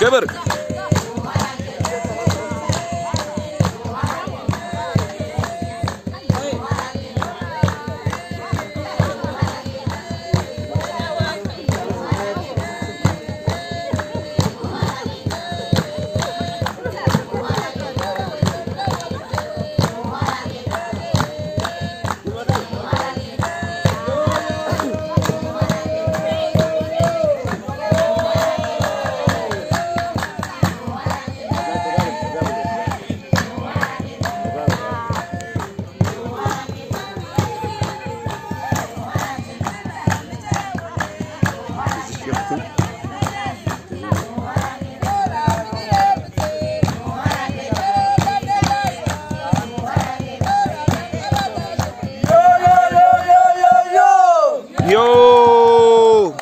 Geber. 귀엽고 Yo!